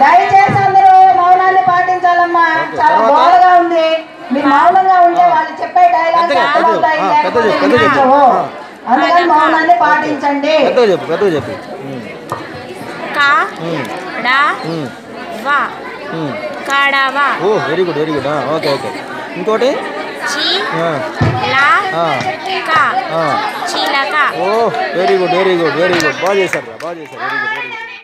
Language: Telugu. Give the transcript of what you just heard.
దయచేసి అందరూ మౌనాన్ని పాటించాలమ్మా. చాలా? బాధగా ఉంది. మీరు మౌనంగా ఉంటే వాళ్ళు చెప్పే. ఆ. అందుకని మౌనాన్ని పాటించండి. చెప్పు పెద్దగా చెప్పు. ఓ very good very good. Okay okay. ఇంకోటి? చి? ఆ, లా? ఆ, కా? ఆ. చీలక? ఓ very good very good very good బాగా చేశారు బాగా చేశారు వెరీ గుడ్ వెరీ గుడ్